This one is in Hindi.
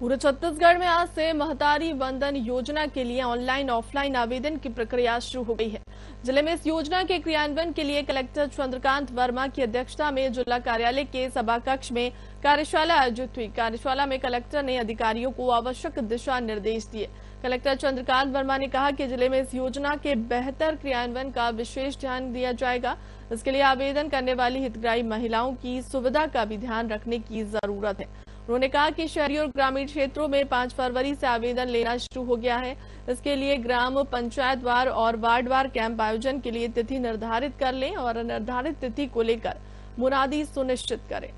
पूरे छत्तीसगढ़ में आज से महतारी वंदन योजना के लिए ऑनलाइन, ऑफलाइन आवेदन की प्रक्रिया शुरू हो गई है। ज़िले में इस योजना के क्रियान्वयन के लिए कलेक्टर चंद्रकांत वर्मा की अध्यक्षता में जिला कार्यालय के सभा कक्ष में कार्यशाला आयोजित हुई। कार्यशाला में कलेक्टर ने अधिकारियों को आवश्यक दिशा निर्देश दिए। कलेक्टर चंद्रकांत वर्मा ने कहा कि ज़िले में इस योजना के बेहतर क्रियान्वयन का विशेष ध्यान दिया जाएगा। इसके लिए आवेदन करने वाली हितग्राही महिलाओं की सुविधा का भी ध्यान रखने की ज़रूरत है। उन्होंने कहा कि शहरी और ग्रामीण क्षेत्रों में पाँच फरवरी से आवेदन लेना शुरू हो गया है। इसके लिए ग्राम पंचायत वार और वार्डवार कैंप आयोजन के लिए तिथि निर्धारित कर लें और निर्धारित तिथि को लेकर मुनादी सुनिश्चित करें।